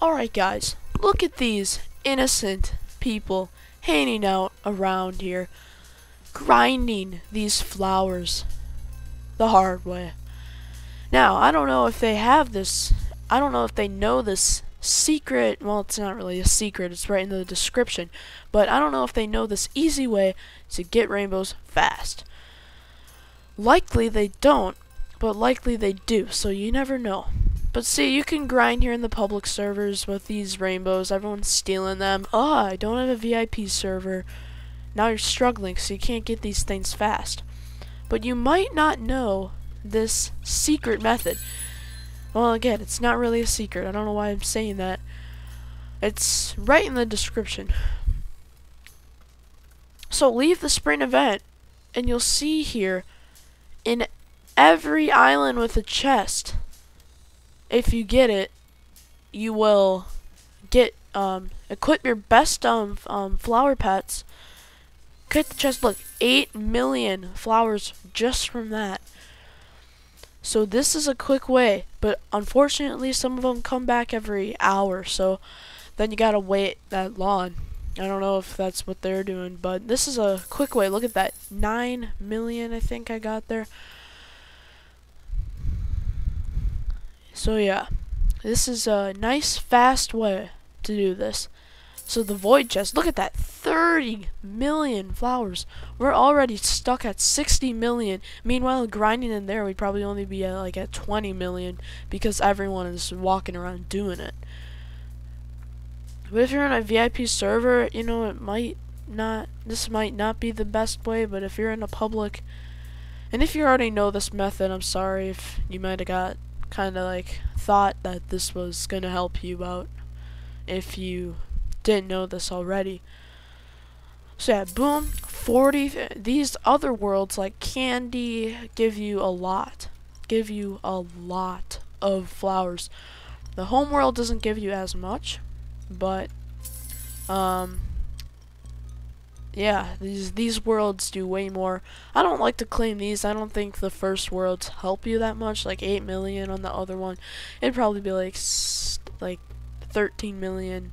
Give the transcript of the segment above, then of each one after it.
Alright guys, look at these innocent people hanging out around here, grinding these flowers the hard way. Now, I don't know if they have this, I don't know if they know this secret, well, it's not really a secret, it's right in the description, but I don't know if they know this easy way to get rainbows fast. Likely they don't, but likely they do, so you never know. But see, you can grind here in the public servers with these rainbows. Everyone's stealing them. Oh, I don't have a VIP server. Now you're struggling, so you can't get these things fast. But you might not know this secret method. Well, again, it's not really a secret. I don't know why I'm saying that. It's right in the description. So leave the spring event, and you'll see here in every island with a chest if you get it, you will get um equip your best um um flower pets. Get the chest. Look, eight million flowers just from that. So this is a quick way, but unfortunately some of them come back every hour, so then you gotta wait that long. I don't know if that's what they're doing, but this is a quick way. Look at that, nine million I think I got there. So yeah, this is a nice fast way to do this. So the void chest, look at that, 30 million flowers. We're already stuck at 60 million. Meanwhile, grinding in there, we'd probably only be at, like at 20 million because everyone is walking around doing it. But if you're on a VIP server, you know, it might not, this might not be the best way, but if you're in a public, and if you already know this method, I'm sorry if you might have got kind of like thought that this was going to help you out if you didn't know this already. So yeah, boom, 40, these other worlds like Candy give you a lot, give you a lot of flowers. The home world doesn't give you as much, but, um, yeah, these these worlds do way more. I don't like to claim these. I don't think the first worlds help you that much. Like 8 million on the other one. It'd probably be like like 13 million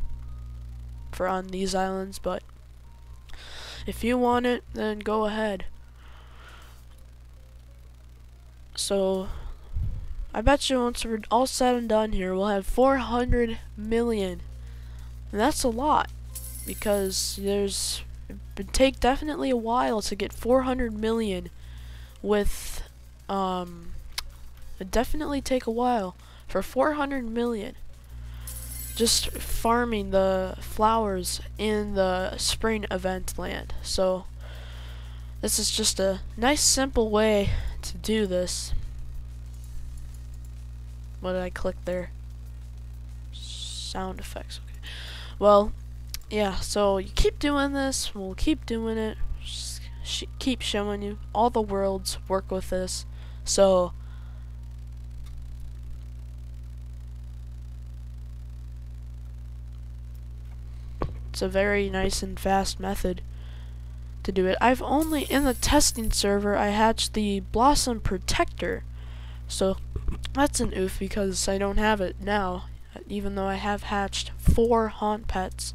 for on these islands, but if you want it, then go ahead. So, I bet you once we're all said and done here, we'll have 400 million. And that's a lot because there's would take definitely a while to get 400 million with um it definitely take a while for 400 million. Just farming the flowers in the spring event land. So this is just a nice simple way to do this. What did I click there? Sound effects okay. Well yeah, so you keep doing this, we'll keep doing it, sh keep showing you. All the worlds work with this, so... It's a very nice and fast method to do it. I've only, in the testing server, I hatched the Blossom Protector. So, that's an oof because I don't have it now, even though I have hatched four haunt pets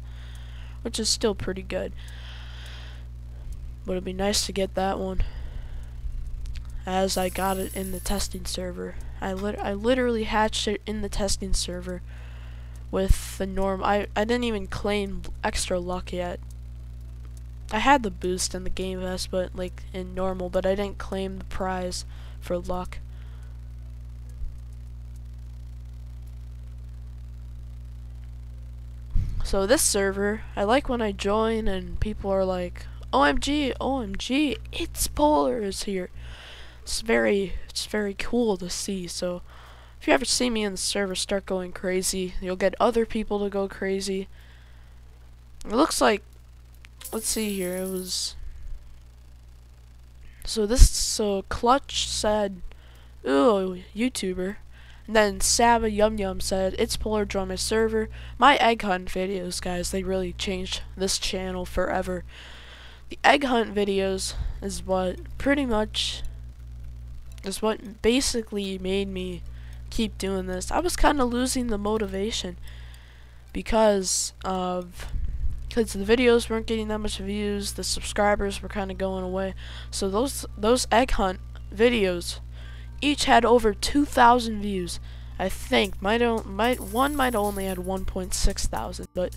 which is still pretty good. But it'd be nice to get that one as I got it in the testing server. I lit I literally hatched it in the testing server with the norm. I I didn't even claim extra luck yet. I had the boost in the game vest, but like in normal, but I didn't claim the prize for luck. So this server, I like when I join and people are like, OMG, OMG, it's Polar is here. It's very, it's very cool to see. So if you ever see me in the server start going crazy, you'll get other people to go crazy. It looks like, let's see here, it was, so this, so Clutch said, ooh, YouTuber, then Saba Yum Yum said, It's Polar Draw my server. My egg hunt videos, guys, they really changed this channel forever. The egg hunt videos is what pretty much is what basically made me keep doing this. I was kind of losing the motivation. because of because the videos weren't getting that much views, the subscribers were kind of going away. So those those egg hunt videos each had over 2,000 views. I think might might one might only had 1.6 thousand, but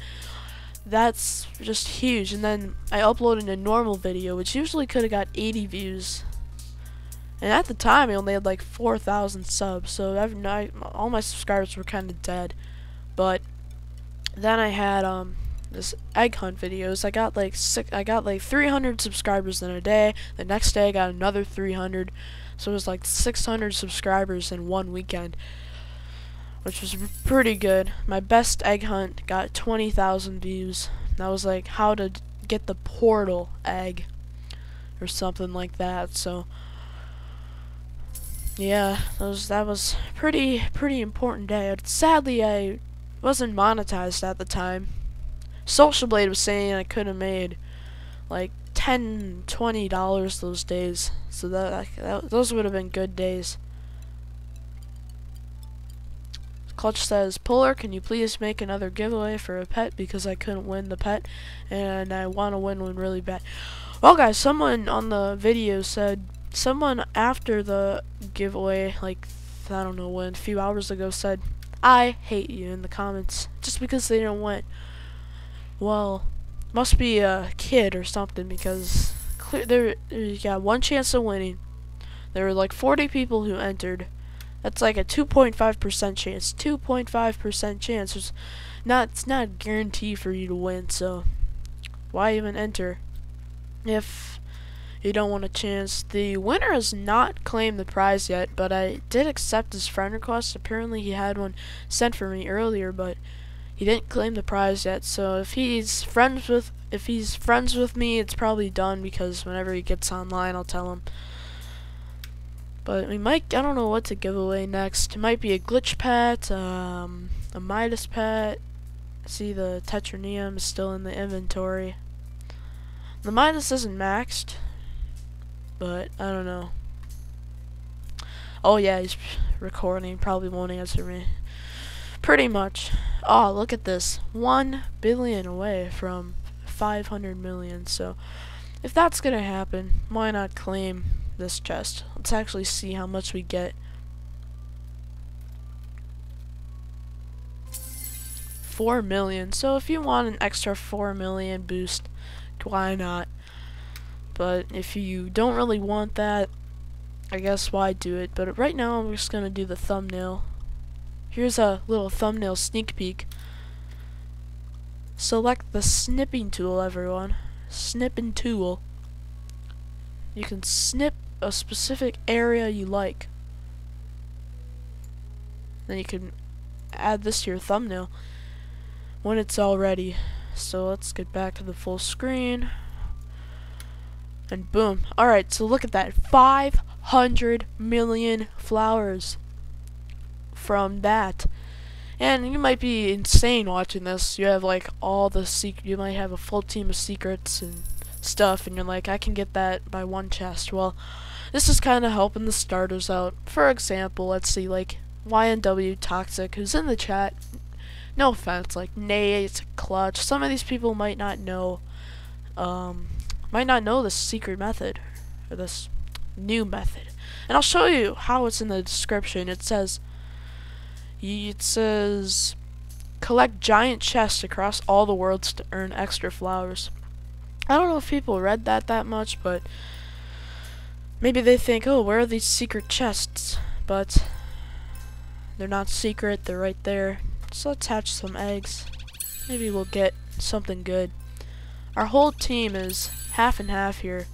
that's just huge. And then I uploaded a normal video, which usually could have got 80 views. And at the time, I only had like 4,000 subs, so every night, all my subscribers were kind of dead. But then I had um this egg hunt videos. I got like six, I got like 300 subscribers in a day. The next day, I got another 300. So it was like 600 subscribers in one weekend which was pretty good. My best egg hunt got 20,000 views. That was like how to get the portal egg or something like that. So yeah, that was that was pretty pretty important day. Sadly, I wasn't monetized at the time. Social Blade was saying I could have made like 10 20 dollars those days. So that, that those would have been good days. Clutch says, Puller, can you please make another giveaway for a pet because I couldn't win the pet and I want to win one really bad. Well, guys, someone on the video said, someone after the giveaway, like, I don't know when, a few hours ago, said, I hate you in the comments just because they didn't win. Well, must be a kid or something because clear there you got one chance of winning. There were like 40 people who entered. That's like a 2.5% chance. 2.5% chance. It's not, it's not a guarantee for you to win, so why even enter if you don't want a chance? The winner has not claimed the prize yet, but I did accept his friend request. Apparently he had one sent for me earlier, but he didn't claim the prize yet. So if he's friends with if he's friends with me, it's probably done because whenever he gets online, I'll tell him. But we might, I don't know what to give away next. It might be a glitch pet, um, a Midas pet. See the Tetranium is still in the inventory. The Midas isn't maxed, but I don't know. Oh yeah, he's recording. Probably won't answer me. Pretty much. Oh, look at this. One billion away from 500 million. So, if that's gonna happen, why not claim this chest. Let's actually see how much we get. Four million. So if you want an extra four million boost, why not? But if you don't really want that, I guess why do it? But right now I'm just gonna do the thumbnail. Here's a little thumbnail sneak peek. Select the snipping tool, everyone. Snipping tool. You can snip a specific area you like. Then you can add this to your thumbnail when it's all ready. So let's get back to the full screen. And boom. Alright, so look at that. 500 million flowers from that. And you might be insane watching this. You have like all the secret. You might have a full team of secrets and stuff, and you're like, I can get that by one chest. Well, this is kind of helping the starters out. For example, let's see, like, YNW Toxic, who's in the chat. No offense, like, Nate, Clutch. Some of these people might not know, um, might not know this secret method, or this new method. And I'll show you how it's in the description. It says, it says, collect giant chests across all the worlds to earn extra flowers. I don't know if people read that that much, but maybe they think, oh, where are these secret chests? But they're not secret, they're right there. So let's hatch some eggs. Maybe we'll get something good. Our whole team is half and half here.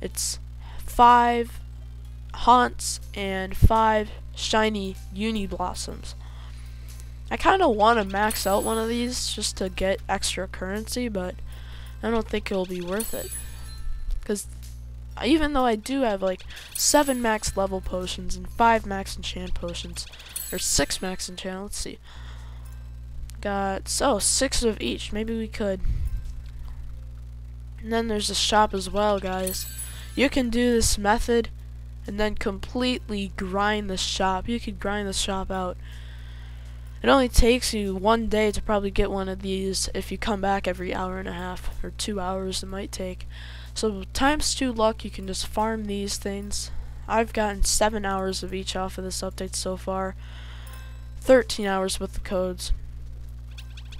It's five haunts and five shiny uni blossoms. I kind of want to max out one of these just to get extra currency, but I don't think it'll be worth it. Because even though I do have like 7 max level potions and 5 max enchant potions, or 6 max enchant, let's see. Got, so, 6 of each, maybe we could. And then there's a shop as well, guys. You can do this method and then completely grind the shop. You could grind the shop out It only takes you one day to probably get one of these if you come back every hour and a half or two hours it might take. So times two luck you can just farm these things. I've gotten seven hours of each off of this update so far. 13 hours with the codes.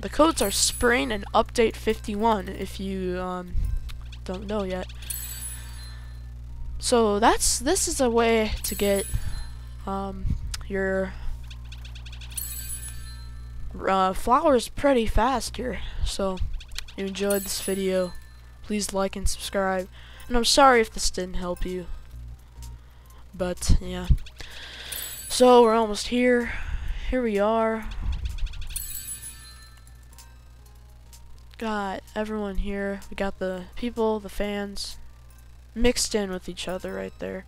The codes are Spring and Update 51 if you um, don't know yet. So that's this is a way to get um, your uh, flowers pretty fast here. So if you enjoyed this video, please like and subscribe. And I'm sorry if this didn't help you. But yeah. So we're almost here. Here we are. Got everyone here. We got the people, the fans, mixed in with each other right there.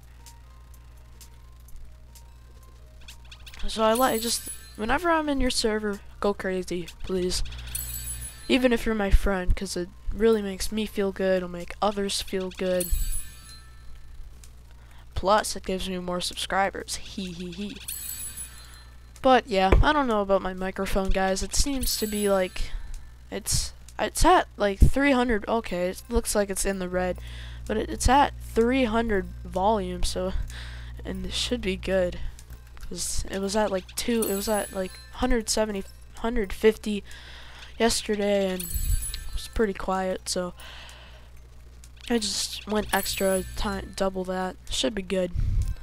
So I like just whenever I'm in your server, go crazy, please. Even if you're my friend, because it really makes me feel good. It'll make others feel good. Plus, it gives me more subscribers. Hee hee hee. But yeah, I don't know about my microphone, guys. It seems to be like it's it's at like 300. Okay, it looks like it's in the red, but it, it's at 300 volume. So, and it should be good. Cause it was at like two. It was at like 170, 150 yesterday, and it was pretty quiet. So. I just went extra time, double that. Should be good.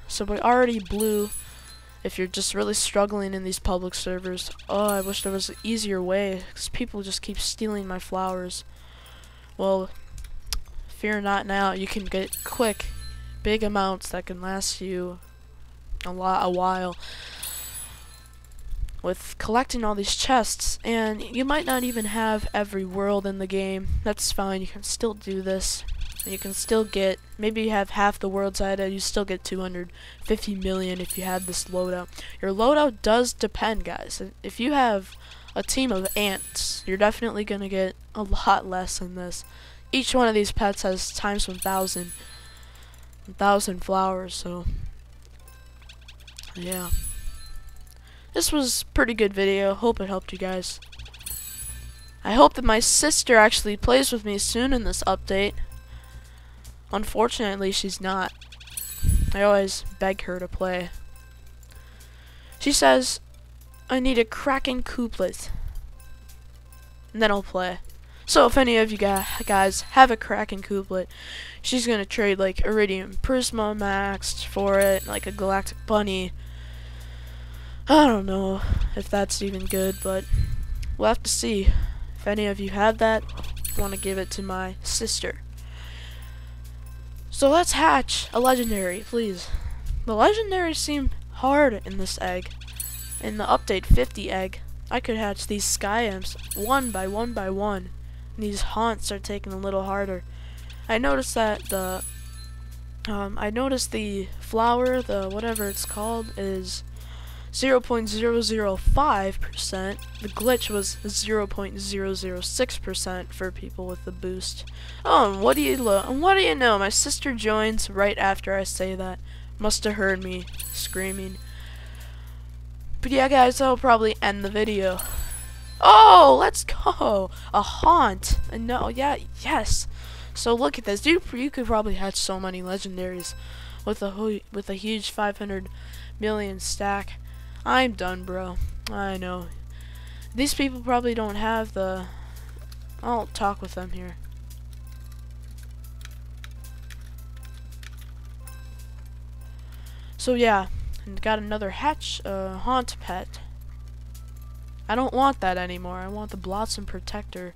So we already blew. If you're just really struggling in these public servers, oh, I wish there was an easier way, because people just keep stealing my flowers. Well, fear not now. You can get quick, big amounts that can last you a lot, a while. With collecting all these chests, and you might not even have every world in the game. That's fine. You can still do this you can still get maybe you have half the world's item you still get 250 million if you have this loadout your loadout does depend guys if you have a team of ants you're definitely gonna get a lot less than this each one of these pets has times 1000 1000 flowers so yeah this was pretty good video hope it helped you guys I hope that my sister actually plays with me soon in this update Unfortunately, she's not. I always beg her to play. She says, I need a Kraken couplet. And then I'll play. So if any of you guys have a Kraken couplet, she's gonna trade like Iridium Prisma Max for it, like a Galactic Bunny. I don't know if that's even good, but we'll have to see. If any of you have that, want to give it to my sister. So let's hatch a legendary, please. The legendaries seem hard in this egg. In the update 50 egg, I could hatch these sky imps one by one by one. And these haunts are taking a little harder. I noticed that the um, I noticed the flower, the whatever it's called, is 0.005%. The glitch was 0.006% for people with the boost. Oh, and what do you lo what do you know? My sister joins right after I say that. Must have heard me screaming. But yeah, guys, that'll probably end the video. Oh, let's go! A haunt. No, yeah, yes. So look at this, dude. You could probably hatch so many legendaries with a with a huge 500 million stack. I'm done, bro. I know. These people probably don't have the... I'll talk with them here. So yeah, and got another hatch, uh, haunt pet. I don't want that anymore. I want the Blossom Protector.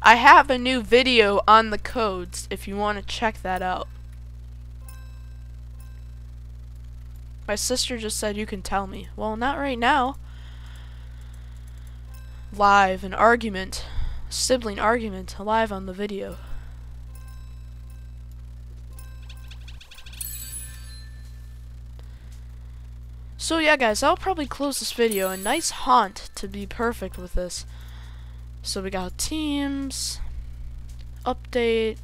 I have a new video on the codes if you want to check that out. My sister just said you can tell me. Well, not right now. Live, an argument. Sibling argument, live on the video. So yeah guys, I'll probably close this video. A nice haunt to be perfect with this. So we got teams, update,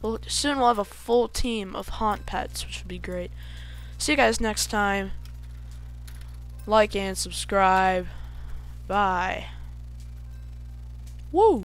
Well, soon we'll have a full team of haunt pets, which would be great. See you guys next time. Like and subscribe. Bye. Woo!